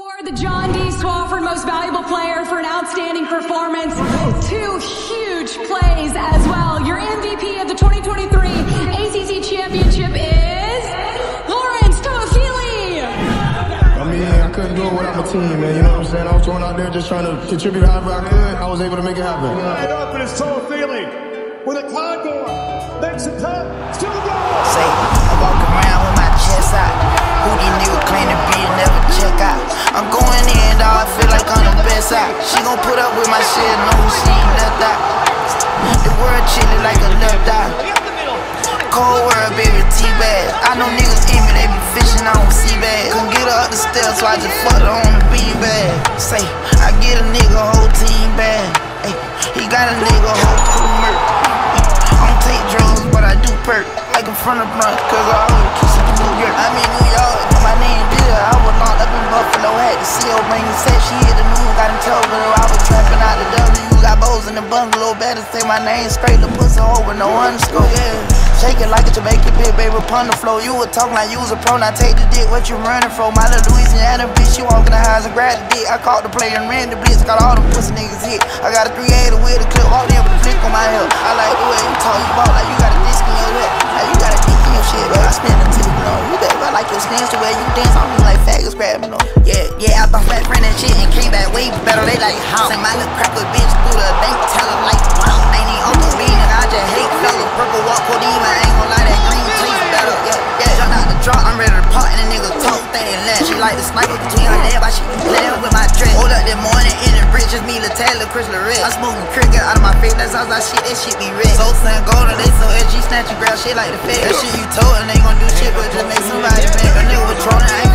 award the John D. Swofford Most Valuable Player for an outstanding performance. Two huge plays as well. Your MVP of the 2023 ACC Championship is Lawrence Toafili. I mean, I couldn't do it without my team, man. You know what I'm saying? I was going out there just trying to contribute however I could. I was able to make it happen. Right up and it's Toa with a condor. Makes it tough. Still Out. She gon' put up with my shit, know she ain't out. The world chillin' like a left out. Cold world, baby, T-bag. I know niggas in me, they be fishing on sea bag. Couldn't get her up the stairs, so I just fucked her on the bean bag. Say, I get a nigga whole team bag. Ay, he got a nigga whole crew murk. I don't take drugs, but I do perk. Like in front of brunch, cause I always kiss it New York. I'm in New York, my name Bill. In the bungalow. Better say my name straight, the pussy over, no underscore, yeah. Shaking like a Jamaican pit, baby, upon the floor. You were talking like you was a pro, now take the dick, what you running from? My little Louisiana bitch, you walk in the house and grab the dick. I caught the player and ran the blitz, got all them pussy niggas hit. I got a 380 with a clip, walked in with a flick on my hip. I like the way you talk, you and shit and came back way better. They like, how? Send my little cracker bitch through the bank, tell her like, wow. Ain't even Uncle B, nigga, I just hate fella. Purple walk, Cordima, I ain't gon' lie, that green taste better. Yeah, yeah, jump out the drop, I'm ready to pop, and the nigga talk, they left. She like the sniper between her legs, but she playing with my dress. Hold up that morning in the bridge, just me, Taylor, Chris Lorette. I'm smoking cricket out of my face, that's how I shit, that shit be red. So sun golden, they so edgy, snatch you, grab shit like the fed. That shit you told, and they gon' do shit, but just make somebody mad. A nigga was trolling, I ain't